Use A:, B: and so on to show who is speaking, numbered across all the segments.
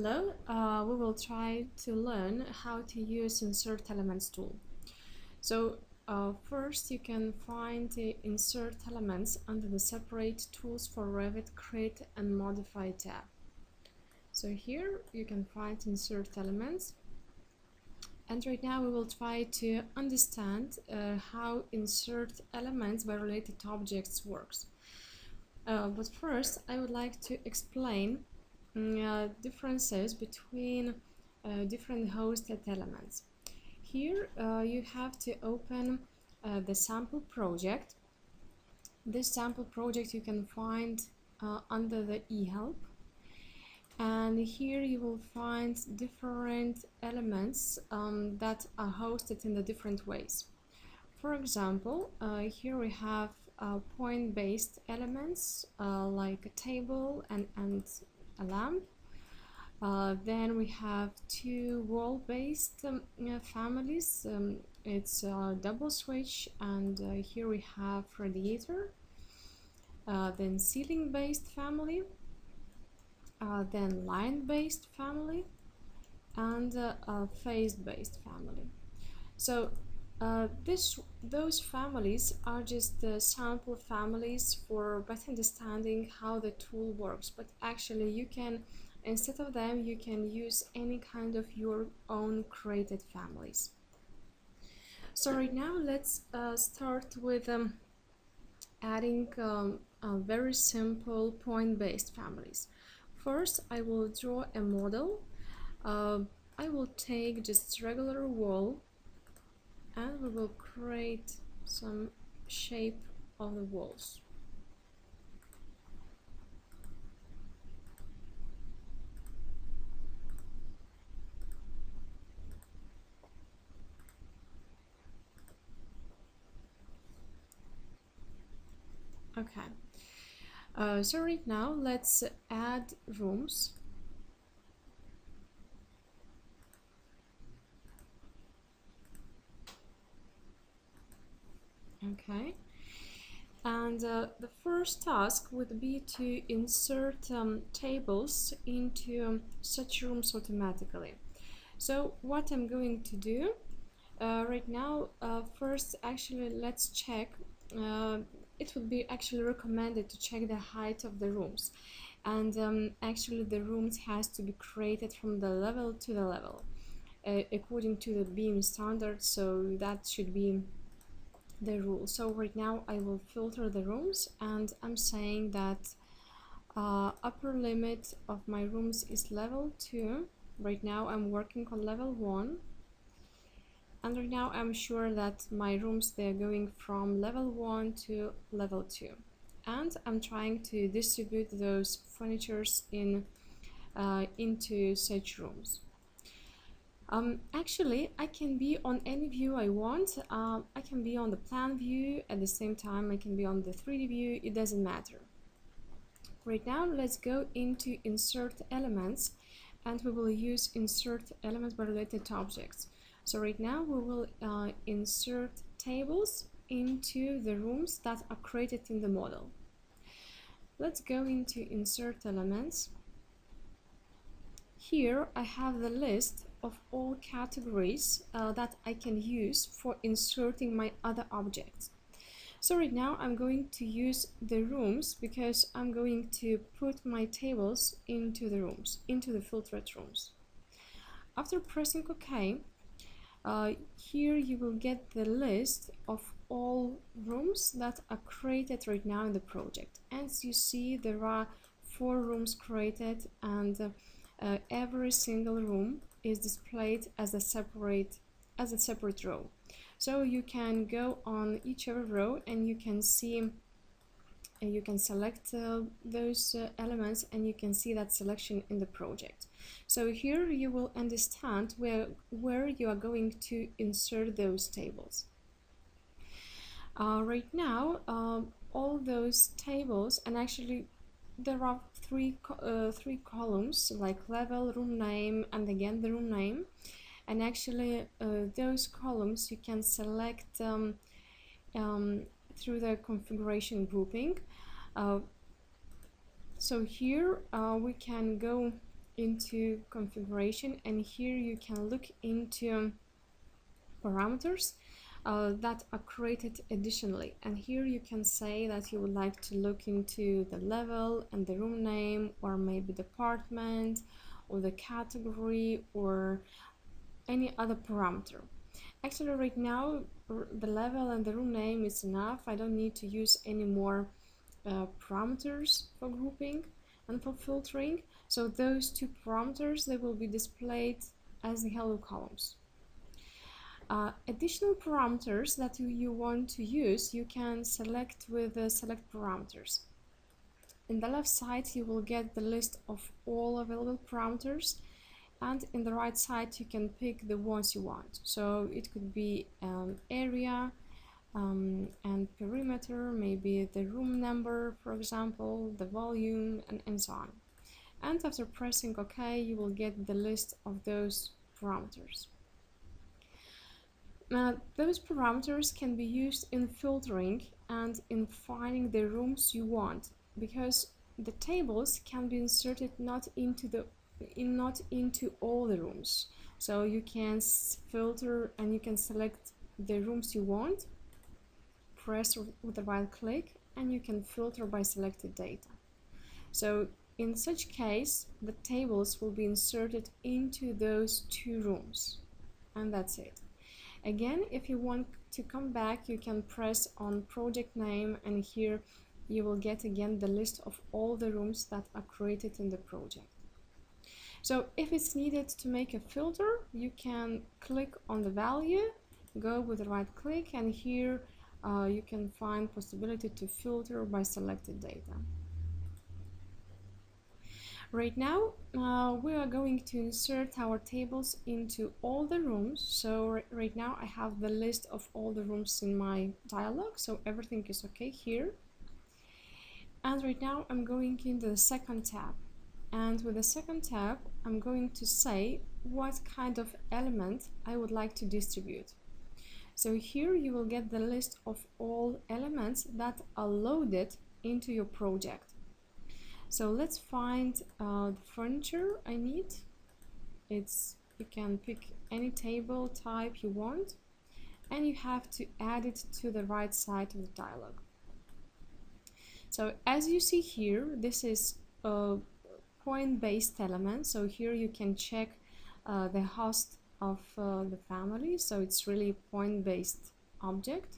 A: Hello, uh, we will try to learn how to use Insert Elements tool. So uh, first you can find the Insert Elements under the Separate Tools for Revit Create and Modify tab. So here you can find Insert Elements and right now we will try to understand uh, how Insert Elements by Related Objects works. Uh, but first I would like to explain uh, differences between uh, different hosted elements. Here uh, you have to open uh, the sample project. This sample project you can find uh, under the eHelp and here you will find different elements um, that are hosted in the different ways. For example, uh, here we have point-based elements like a table and, and a lamp. Uh, then we have two wall-based um, uh, families. Um, it's a double switch and uh, here we have radiator. Uh, then ceiling-based family. Uh, then line-based family and uh, a face-based family. So uh, this, those families are just the sample families for better understanding how the tool works, but actually you can, instead of them, you can use any kind of your own created families. So right now let's uh, start with um, adding um, very simple point-based families. First, I will draw a model. Uh, I will take just regular wall and we will create some shape of the walls. Okay, uh, so right now let's add rooms okay. And uh, the first task would be to insert um, tables into um, such rooms automatically. So what I'm going to do uh, right now uh, first actually let's check uh, it would be actually recommended to check the height of the rooms. And um, actually the rooms has to be created from the level to the level uh, according to the BIM standard so that should be the rule. So right now I will filter the rooms and I'm saying that uh, upper limit of my rooms is level 2. Right now I'm working on level 1 and right now I'm sure that my rooms they're going from level 1 to level 2 and I'm trying to distribute those furnitures in uh, into such rooms. Um, actually, I can be on any view I want. Uh, I can be on the plan view at the same time I can be on the 3D view. It doesn't matter. Right now, let's go into insert elements and we will use insert elements by related objects. So right now we will uh, insert tables into the rooms that are created in the model. Let's go into insert elements. Here I have the list of all categories uh, that I can use for inserting my other objects. So right now I'm going to use the rooms because I'm going to put my tables into the rooms, into the filtered rooms. After pressing OK, uh, here you will get the list of all rooms that are created right now in the project. As you see, there are four rooms created and uh, every single room is displayed as a separate as a separate row. So you can go on each other row and you can see and you can select uh, those uh, elements and you can see that selection in the project. So here you will understand where where you are going to insert those tables. Uh, right now um, all those tables and actually there are three uh, three columns like level room name and again the room name. And actually uh, those columns you can select um, um, through the configuration grouping. Uh, so here uh, we can go into configuration and here you can look into parameters uh, that are created additionally. And here you can say that you would like to look into the level and the room name or maybe department or the category or any other parameter. Actually right now the level and the room name is enough. I don't need to use any more uh, parameters for grouping and for filtering. So those two parameters they will be displayed as the hello columns uh, additional parameters that you, you want to use you can select with the select parameters. In the left side you will get the list of all available parameters and in the right side you can pick the ones you want. So it could be um, area um, and perimeter maybe the room number for example the volume and, and so on. And after pressing ok you will get the list of those parameters now those parameters can be used in filtering and in finding the rooms you want because the tables can be inserted not into the in not into all the rooms. So you can filter and you can select the rooms you want press with the right click and you can filter by selected data. So in such case the tables will be inserted into those two rooms. And that's it again if you want to come back you can press on project name and here you will get again the list of all the rooms that are created in the project so if it's needed to make a filter, you can click on the value, go with the right click, and here uh, you can find possibility to filter by selected data. Right now, uh, we are going to insert our tables into all the rooms. So right now I have the list of all the rooms in my dialog, so everything is okay here. And right now I'm going into the second tab and with the second tab I'm going to say what kind of element I would like to distribute. So here you will get the list of all elements that are loaded into your project. So let's find uh, the furniture I need. It's you can pick any table type you want and you have to add it to the right side of the dialog. So as you see here, this is a point-based element so here you can check uh, the host of uh, the family so it's really a point-based object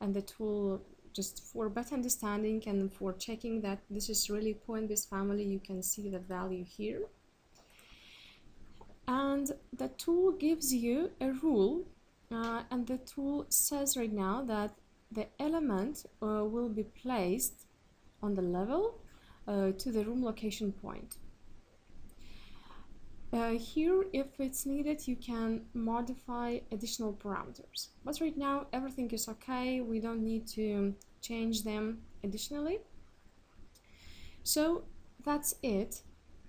A: and the tool just for better understanding and for checking that this is really point-based family you can see the value here and the tool gives you a rule uh, and the tool says right now that the element uh, will be placed on the level uh, to the room location point. Uh, here, if it's needed, you can modify additional parameters. But right now, everything is okay. We don't need to change them additionally. So that's it.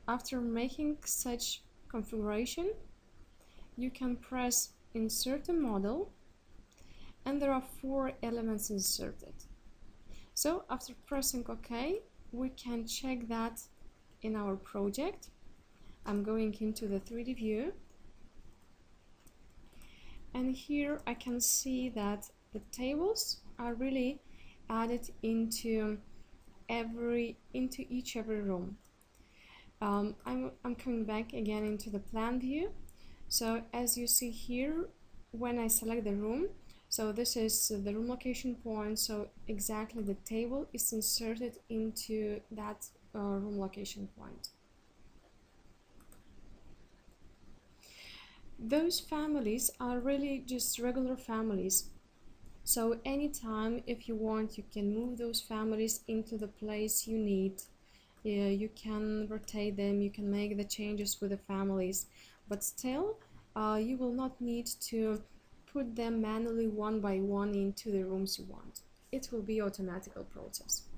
A: After making such configuration, you can press Insert a Model, and there are four elements inserted. So after pressing OK, we can check that in our project. I'm going into the 3D view and here I can see that the tables are really added into every into each every room. Um, I'm, I'm coming back again into the plan view. So as you see here, when I select the room, so this is the room location point. So exactly the table is inserted into that uh, room location point. Those families are really just regular families. So anytime if you want, you can move those families into the place you need. Yeah, you can rotate them, you can make the changes with the families, but still uh, you will not need to put them manually one by one into the rooms you want. It will be automatical process.